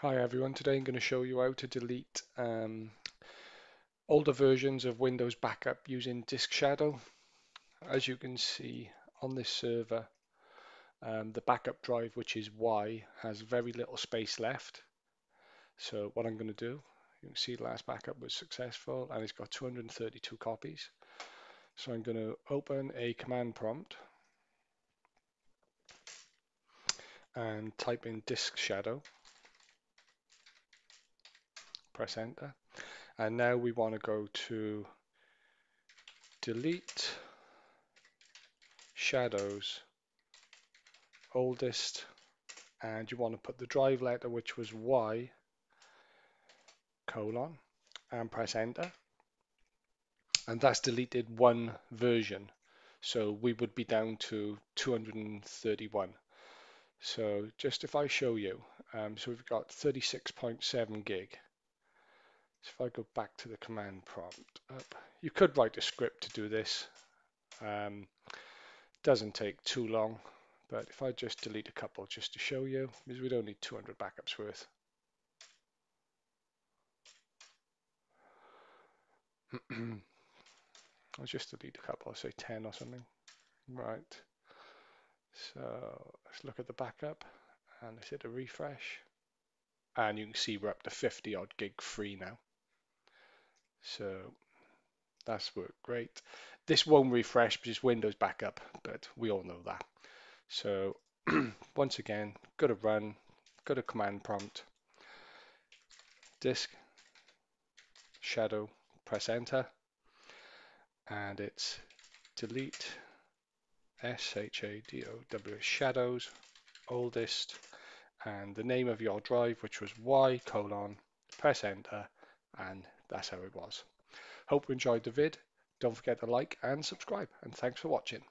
Hi everyone, today I'm going to show you how to delete um, older versions of Windows backup using Disk Shadow. As you can see on this server, um, the backup drive, which is Y, has very little space left. So what I'm going to do, you can see the last backup was successful and it's got 232 copies. So I'm going to open a command prompt and type in Disk Shadow press enter. And now we want to go to delete shadows oldest and you want to put the drive letter which was Y colon and press enter and that's deleted one version. So we would be down to 231 so just if I show you um, so we've got 36.7 gig if I go back to the command prompt you could write a script to do this. Um, doesn't take too long, but if I just delete a couple just to show you, because we don't need 200 backups worth. I'll just delete a couple, I'll say 10 or something. Right. So let's look at the backup and let's hit a refresh. And you can see we're up to 50 odd gig free now. So that's worked great. This won't refresh because Windows backup, but we all know that. So once again, go to run, go to command prompt, disk, shadow, press enter, and it's delete S-H-A-D-O-W shadows, oldest, and the name of your drive, which was Y colon, press enter, and that's how it was. Hope you enjoyed the vid. Don't forget to like and subscribe, and thanks for watching.